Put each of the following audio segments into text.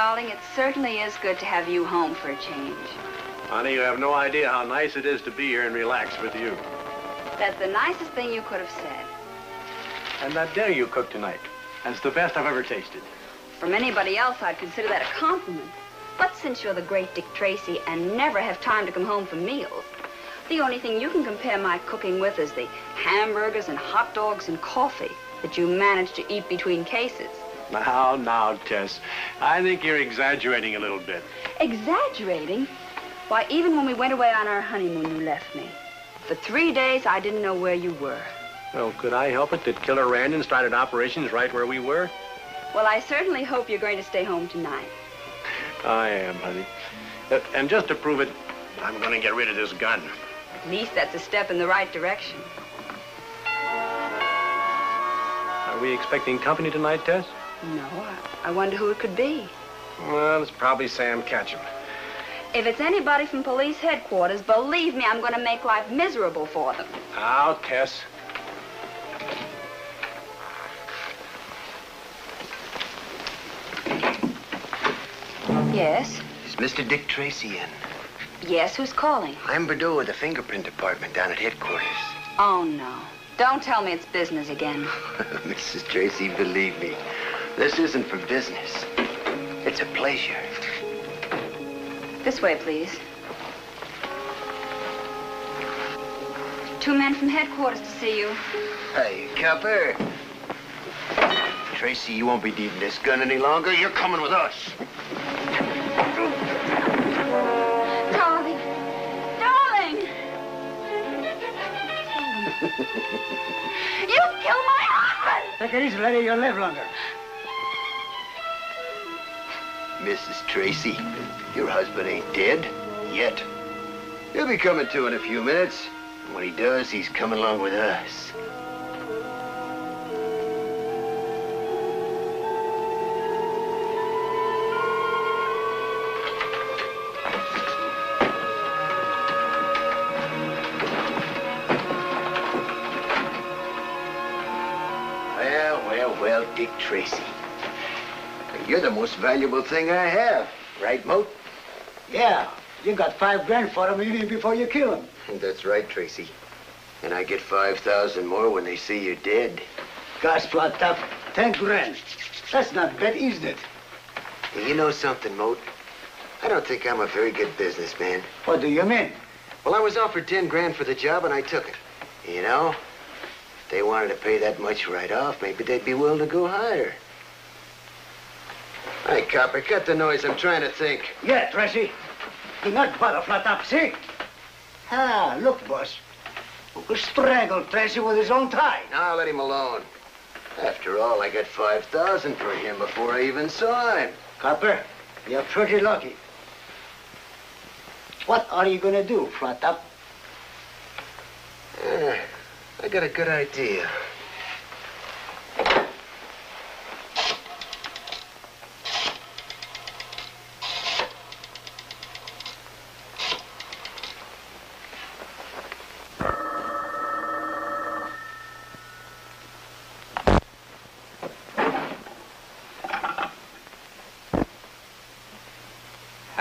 darling. It certainly is good to have you home for a change. Honey, you have no idea how nice it is to be here and relax with you. That's the nicest thing you could have said. And that dinner you cooked tonight. That's the best I've ever tasted. From anybody else, I'd consider that a compliment. But since you're the great Dick Tracy and never have time to come home for meals, the only thing you can compare my cooking with is the hamburgers and hot dogs and coffee that you manage to eat between cases. Now, now, Tess. I think you're exaggerating a little bit. Exaggerating? Why, even when we went away on our honeymoon, you left me. For three days, I didn't know where you were. Well, could I help it that Killer Randon started operations right where we were? Well, I certainly hope you're going to stay home tonight. I am, honey. Uh, and just to prove it, I'm going to get rid of this gun. At least that's a step in the right direction. Are we expecting company tonight, Tess? No, I, I wonder who it could be. Well, it's probably Sam Catchem. If it's anybody from police headquarters, believe me, I'm going to make life miserable for them. Now, Tess. Yes? Is Mr. Dick Tracy in? Yes, who's calling? I'm Bordeaux of the fingerprint department down at headquarters. Oh, no. Don't tell me it's business again. Mrs. Tracy, believe me, this isn't for business. It's a pleasure. This way, please. Two men from headquarters to see you. Hey, Copper. Tracy, you won't be needing this gun any longer. You're coming with us. Darling! Darling! you killed my husband! Take it easy, lady. You'll live longer. Mrs. Tracy, your husband ain't dead yet. He'll be coming to in a few minutes. And when he does, he's coming along with us. Well, well, well, Dick Tracy. You're the most valuable thing I have, right, Moat? Yeah, you got five grand for him even before you kill him. That's right, Tracy. And I get 5,000 more when they see you're dead. Gas flat up, ten grand. That's not bad, isn't it? You know something, Moat? I don't think I'm a very good businessman. What do you mean? Well, I was offered 10 grand for the job, and I took it. You know, if they wanted to pay that much right off, maybe they'd be willing to go higher. Hey, Copper, cut the noise. I'm trying to think. Yeah, Tracy. Do not bother Flat Top, see? Ah, look, boss. Who strangled Tracy with his own tie. Now let him alone. After all, I got 5,000 for him before I even saw him. Copper, you're pretty lucky. What are you gonna do, Flat Top? Eh, I got a good idea.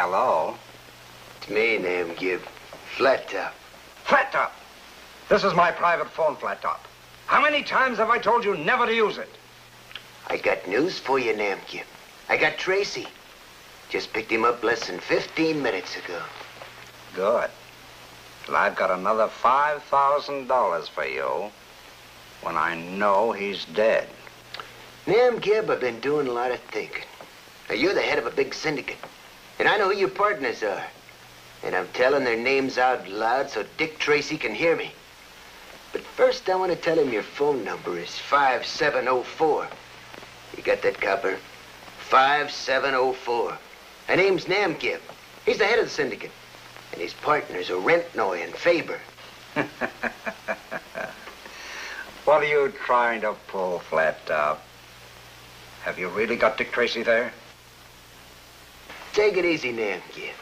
Hello? It's me, name Gib. Flat top. Flat top. This is my private phone, Flat Top. How many times have I told you never to use it? I got news for you, Nam Gib. I got Tracy. Just picked him up less than 15 minutes ago. Good. Well, I've got another $5,000 for you when I know he's dead. Nam Gib, I've been doing a lot of thinking. Now, you're the head of a big syndicate. And I know who your partners are. And I'm telling their names out loud so Dick Tracy can hear me. But first, I want to tell him your phone number is 5704. You got that, Copper? 5704. My name's Nam Gib. He's the head of the syndicate. And his partners are Rentnoy and Faber. What are you trying to pull, Flat Top? Have you really got Dick Tracy there? Take it easy, Nam Gib.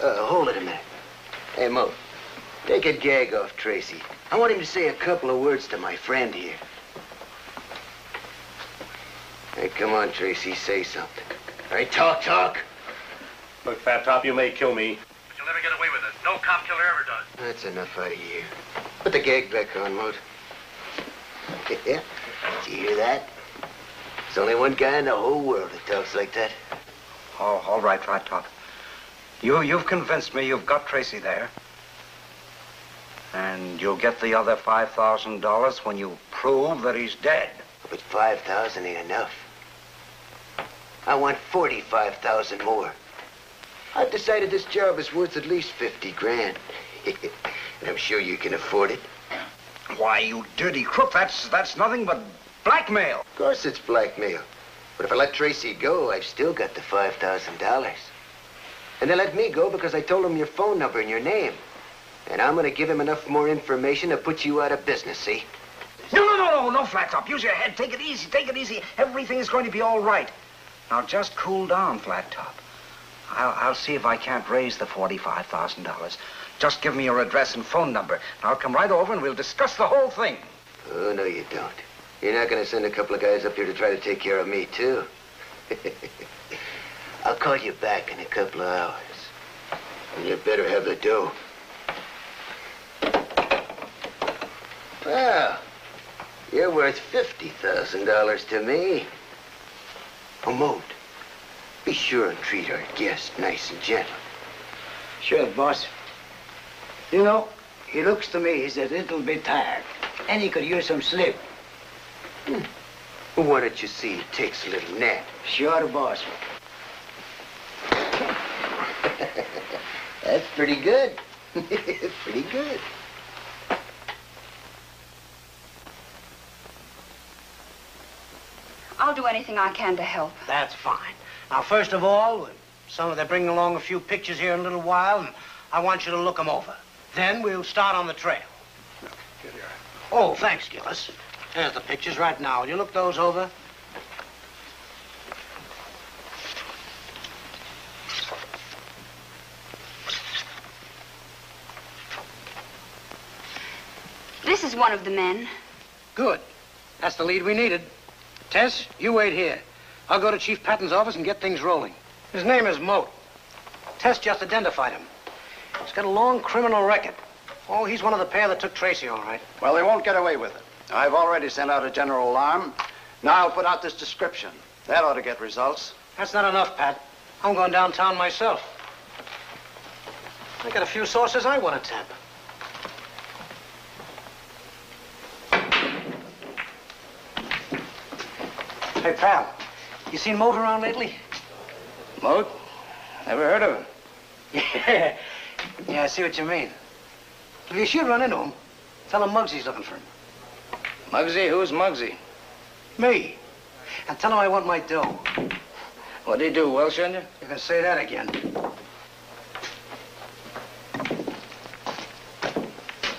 Uh, hold it a minute. Hey, Mo, take a gag off Tracy. I want him to say a couple of words to my friend here. Hey, come on, Tracy, say something. All right, talk, talk. Look, Flat Top, you may kill me. But you'll never get away with it. No cop killer ever does. That's enough out of you. Put the gag back on, Moat. Yeah? Did you hear that? There's only one guy in the whole world that talks like that. Oh, all right, Flat Top. You, you've convinced me you've got Tracy there. And you'll get the other $5,000 when you prove that he's dead. But 5,000 ain't enough. I want 45,000 more. I've decided this job is worth at least 50 grand. and I'm sure you can afford it. Why, you dirty crook, that's, that's nothing but blackmail. Of course it's blackmail. But if I let Tracy go, I've still got the $5,000. And they let me go because I told them your phone number and your name. And I'm going to give him enough more information to put you out of business, see? No, no, no, no, no, Flat Top. Use your head. Take it easy, take it easy. Everything is going to be all right. Now, just cool down, Flat Top. I'll, I'll see if I can't raise the $45,000. Just give me your address and phone number. And I'll come right over and we'll discuss the whole thing. Oh, no, you don't. You're not going to send a couple of guys up here to try to take care of me, too. I'll call you back in a couple of hours. And you better have the dough. Well, you're worth $50,000 to me. Oh, Moat, be sure and treat our guest nice and gentle. Sure, boss. You know, he looks to me he's a little bit tired. And he could use some sleep. Well, why don't you see he takes a little nap? Sure, boss. That's pretty good. pretty good. I'll do anything I can to help. That's fine. Now, first of all, some of they're bringing along a few pictures here in a little while, and I want you to look them over. Then we'll start on the trail. Oh, thanks, Gillis. There's the pictures right now. Will you look those over? One of the men. Good. That's the lead we needed. Tess, you wait here. I'll go to Chief Patton's office and get things rolling. His name is Moat. Tess just identified him. He's got a long criminal record. Oh, he's one of the pair that took Tracy, all right. Well, they won't get away with it. I've already sent out a general alarm. Now I'll put out this description. That ought to get results. That's not enough, Pat. I'm going downtown myself. I got a few sources I want to tap. Hey, pal, you seen Moat around lately? Moat? Never heard of him. Yeah. Yeah, I see what you mean. If you should run into him, tell him Muggsy's looking for him. Muggsy? Who's Muggsy? Me. And tell him I want my dough. What'd he do, Welsh on you? You can say that again.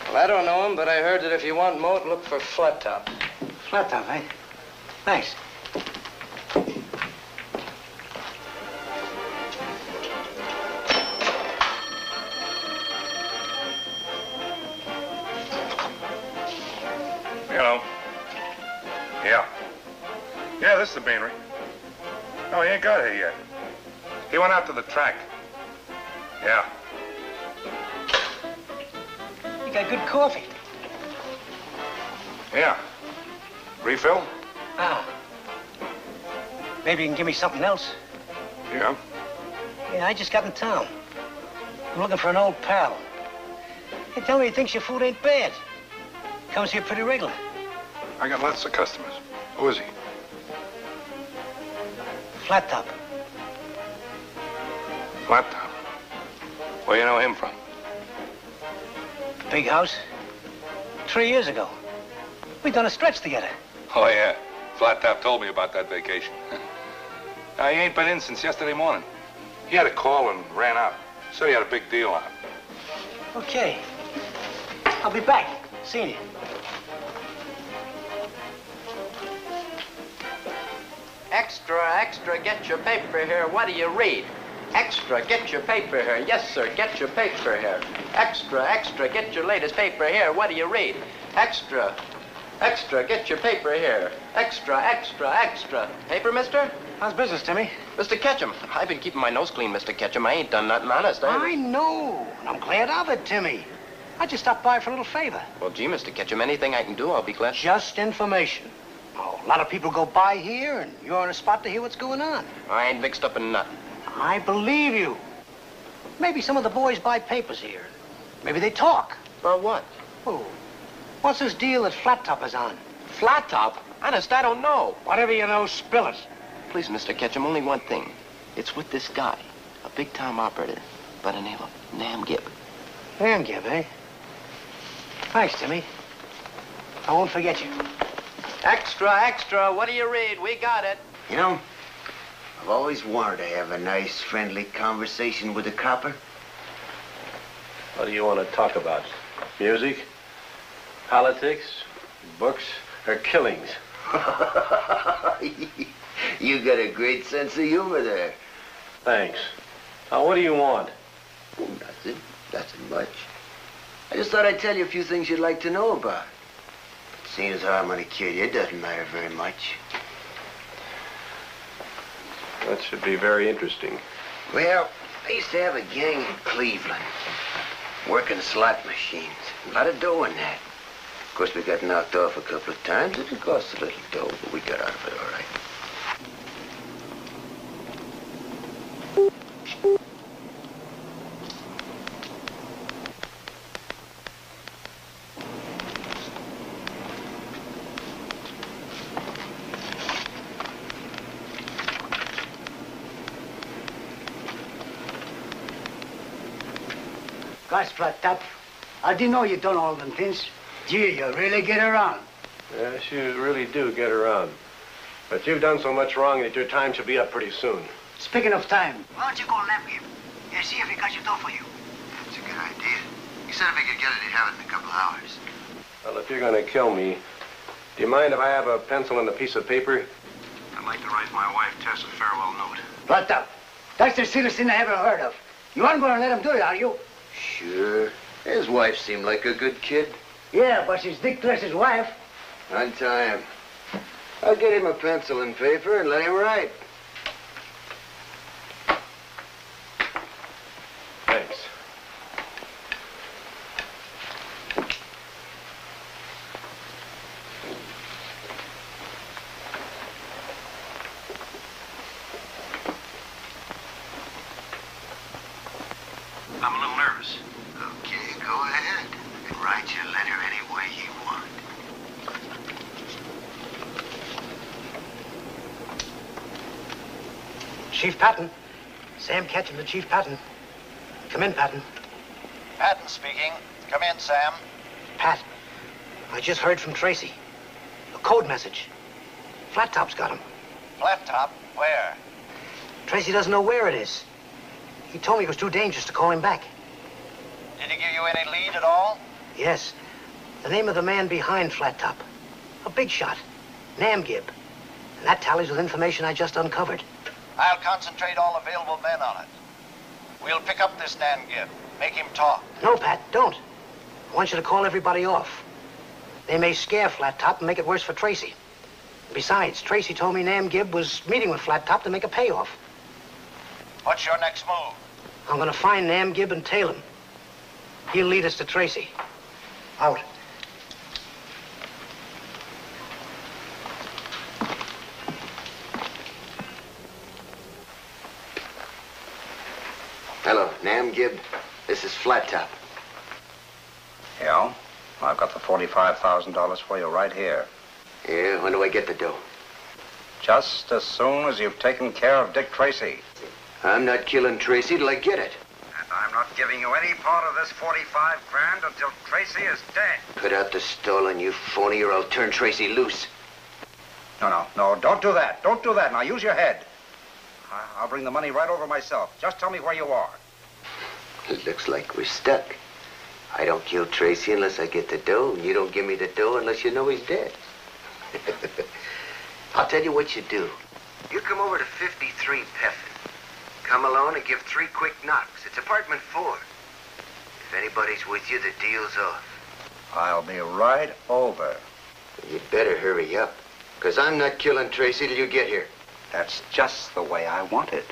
Well, I don't know him, but I heard that if you want Moat, look for Flat Top. Flat top, eh? Thanks. The track. Yeah. You got good coffee. Yeah. Refill? Ah. Maybe you can give me something else. Yeah. Yeah, I just got in town. I'm looking for an old pal. He tell me he thinks your food ain't bad. Comes here pretty regular. I got lots of customers. Who is he? Flat top. Flat top. Where you know him from? Big house. Three years ago. We done a stretch together. Oh, yeah. Flat Top told me about that vacation. now, he ain't been in since yesterday morning. He had a call and ran out. Said he had a big deal on. Okay. I'll be back. See you. Extra, extra, get your paper here. What do you read? Extra, get your paper here. Yes, sir, get your paper here. Extra, extra, get your latest paper here. What do you read? Extra, extra, get your paper here. Extra, extra, extra. Paper, mister? How's business, Timmy? Mr. Catchem, I've been keeping my nose clean, Mr. Catchem. I ain't done nothing honest. I... I know, and I'm glad of it, Timmy. I just stopped by for a little favor. Well, gee, Mr. Catchem, anything I can do, I'll be glad. Just information. Oh, a lot of people go by here, and you're on a spot to hear what's going on. I ain't mixed up in nothing. I believe you. Maybe some of the boys buy papers here. Maybe they talk. About what? Oh, what's this deal that Flat Top is on? Flat top? Honest, I don't know. Whatever you know, spill it. Please, Mr. Catchem, only one thing. It's with this guy, a big-time operator by the name of Nam Gibb. Damn, Gib, eh? Thanks, Timmy. I won't forget you. Extra, extra. What do you read? We got it. You know, I've always wanted to have a nice, friendly conversation with a copper. What do you want to talk about? Music? Politics? Books? Or killings? you got a great sense of humor there. Thanks. Now, what do you want? Oh, nothing. Nothing much. I just thought I'd tell you a few things you'd like to know about. But seeing as how I'm gonna kill you, it doesn't matter very much. That should be very interesting. Well, I used to have a gang in Cleveland. Working slot machines. A lot of dough in that. Of course, we got knocked off a couple of times. It cost a little dough, but we got out of it all right. Gosh, Flat Top. I didn't know you'd done all them things. Gee, you really get around. Yes, you really do get around. But you've done so much wrong that your time should be up pretty soon. Speaking of time, why don't you go call Lemke and see if he got your dough for you? That's a good idea. He said if he could get it, he'd have it in a couple of hours. Well, if you're going to kill me, do you mind if I have a pencil and a piece of paper? I'd like to write my wife Tess a farewell note. Flat Top. That's the silliest thing I ever heard of. You aren't going to let him do it, are you? Sure. His wife seemed like a good kid. Yeah, but she's Dick Tracy's wife. Untie him. I'll get him a pencil and paper and let him write. Thanks. I'm a little nervous. Okay, go ahead. Write your letter any way you want. Chief Patton. Sam Catchem, the Chief Patton. Come in, Patton. Patton speaking. Come in, Sam. Pat, I just heard from Tracy. A code message. Flat Top's got him. Flat top, where? Tracy doesn't know where it is. He told me it was too dangerous to call him back. Did he give you any lead at all? Yes. The name of the man behind Flat Top. A big shot. Nam Gibb. And that tallies with information I just uncovered. I'll concentrate all available men on it. We'll pick up this Nam Gibb. Make him talk. No, Pat, don't. I want you to call everybody off. They may scare Flat Top and make it worse for Tracy. Besides, Tracy told me Nam Gibb was meeting with Flat Top to make a payoff. What's your next move? I'm gonna find Nam Gibb and tail him. He'll lead us to Tracy. Out. Gibb. This is Flat Top. Yeah? I've got the $45,000 for you right here. Yeah, when do I get the dough? Just as soon as you've taken care of Dick Tracy. I'm not killing Tracy till I get it. And I'm not giving you any part of this 45 grand until Tracy is dead. Put out the stolen, you phony, or I'll turn Tracy loose. No, no, no, don't do that. Don't do that. Now use your head. I'll bring the money right over myself. Just tell me where you are. It looks like we're stuck. I don't kill Tracy unless I get the dough, and you don't give me the dough unless you know he's dead. I'll tell you what you do. You come over to 53 Peffin. Come alone and give three quick knocks. It's apartment four. If anybody's with you, the deal's off. I'll be right over. You'd better hurry up, because I'm not killing Tracy till you get here. That's just the way I want it.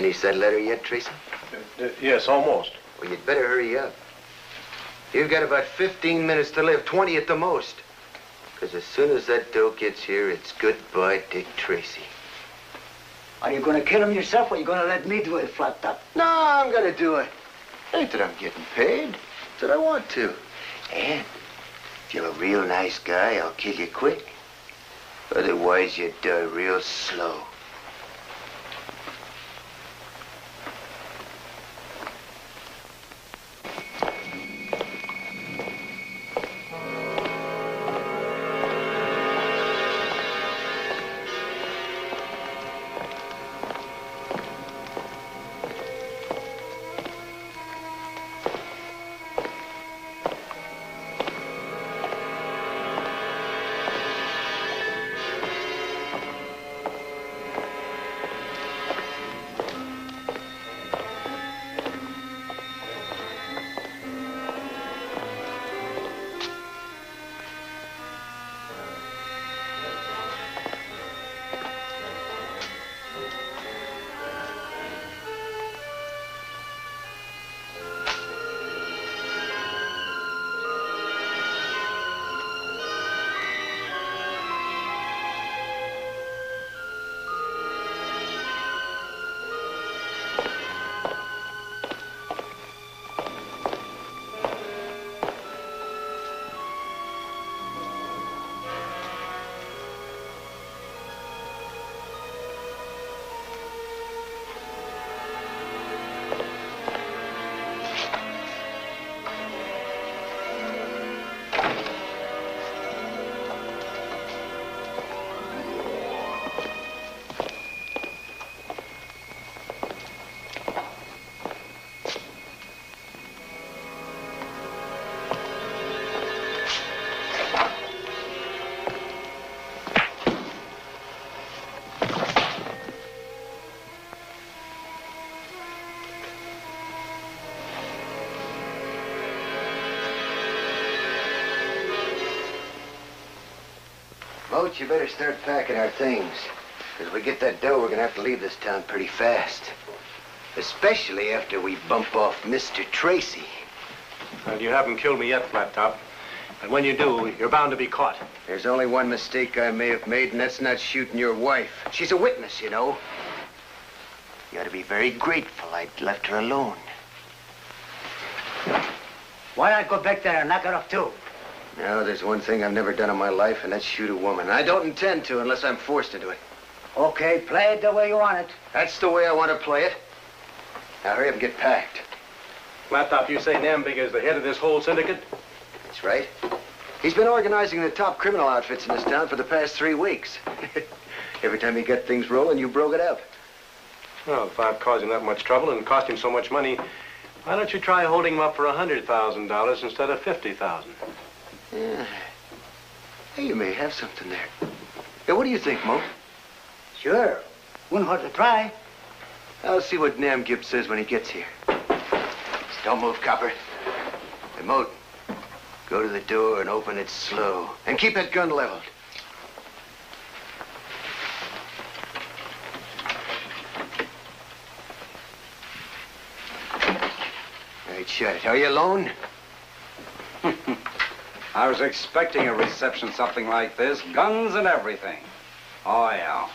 Have you finished that letter yet, Tracy? Uh, yes, almost. Well, you'd better hurry up. You've got about 15 minutes to live, 20 at the most. Because as soon as that dough gets here, it's goodbye, Dick Tracy. Are you going to kill him yourself or are you going to let me do it, flat top? No, I'm gonna do it. Ain't that I'm getting paid. It's that I want to. And if you're a real nice guy, I'll kill you quick. Otherwise, you die real slow. Moat, you better start packing our things. As we get that dough, we're gonna have to leave this town pretty fast. Especially after we bump off Mr. Tracy. Well, you haven't killed me yet, Flat Top. And when you do, you're bound to be caught. There's only one mistake I may have made, and that's not shooting your wife. She's a witness, you know. You ought to be very grateful I'd left her alone. Why not go back there and knock her off too? Now, there's one thing I've never done in my life, and that's shoot a woman. I don't intend to unless I'm forced into it. Okay, play it the way you want it. That's the way I want to play it. Now, hurry up and get packed. Flat Top, you say Nambig is the head of this whole syndicate? That's right. He's been organizing the top criminal outfits in this town for the past three weeks. Every time he got things rolling, you broke it up. Well, if I've caused him that much trouble and cost him so much money, why don't you try holding him up for a $100,000 instead of 50000 Yeah. Hey, you may have something there. Yeah, what do you think, Mo? Sure. Wouldn't hurt to try. I'll see what Nam Gibb says when he gets here. Don't move, Copper. Hey, Moat, go to the door and open it slow. And keep that gun leveled. All right, shut it. Are you alone? I was expecting a reception something like this, guns and everything. Oh, yeah.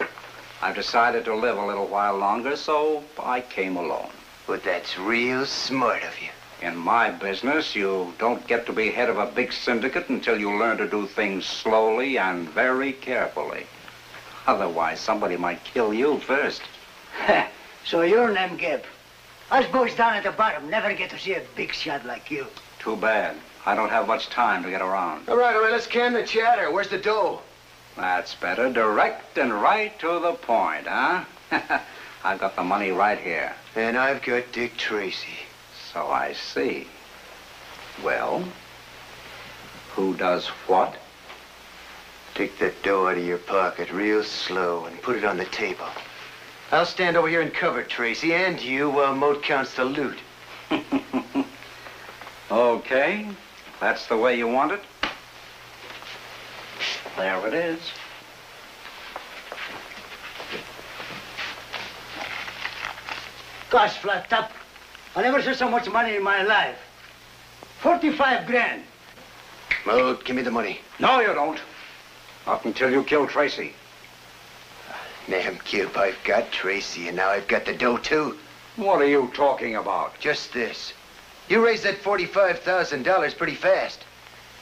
I've decided to live a little while longer, so I came alone. But that's real smart of you. In my business, you don't get to be head of a big syndicate until you learn to do things slowly and very carefully. Otherwise, somebody might kill you first. so you're Nem Gibb. Us boys down at the bottom never get to see a big shot like you. Too bad. I don't have much time to get around. All right, all right, let's can the chatter. Where's the dough? That's better. Direct and right to the point, huh? I've got the money right here. And I've got Dick Tracy. So I see. Well, who does what? Take that dough out of your pocket real slow and put it on the table. I'll stand over here and cover Tracy and you while Moat counts the loot. Okay, that's the way you want it. There it is. Gosh, flat top. I never saw so much money in my life. 45 grand. Moat, give me the money. No, you don't. Not until you kill Tracy. Damn, Kip, I've got Tracy, and now I've got the dough, too. What are you talking about? Just this. You raised that $45,000 pretty fast.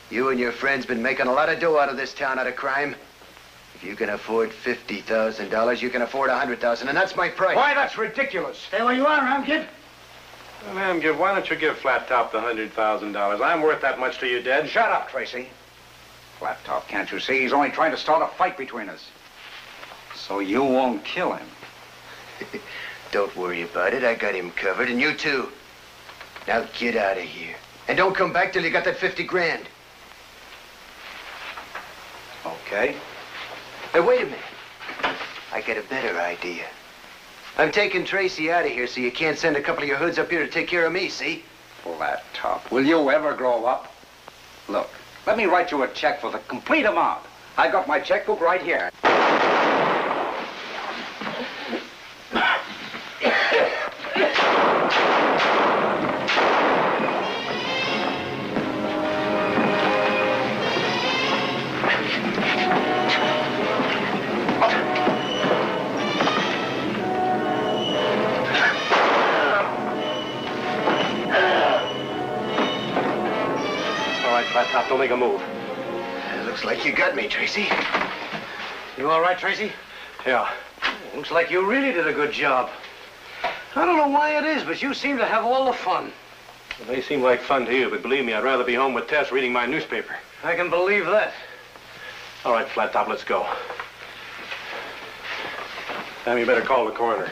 You and your friends been making a lot of dough out of this town out of crime. If you can afford $50,000, you can afford a 100000 and that's my price. Why, that's ridiculous. Stay where you are, Ram Kid. Well, ma'am, give, why don't you give Flat Top the $100,000? I'm worth that much to you, dead. Shut up, Tracy. Flat top, can't you see? He's only trying to start a fight between us. So you won't kill him. Don't worry about it. I got him covered, and you too. Now get out of here. And don't come back till you got that 50 grand. Okay. Hey, wait a minute. I got a better idea. I'm taking Tracy out of here so you can't send a couple of your hoods up here to take care of me, see? Flat top, will you ever grow up? Look, let me write you a check for the complete amount. I got my checkbook right here. Me, Tracy. You all right, Tracy? Yeah. Looks like you really did a good job. I don't know why it is, but you seem to have all the fun. It may seem like fun to you, but believe me, I'd rather be home with Tess reading my newspaper. I can believe that. All right, Flat Top, let's go. Sam, you better call the coroner.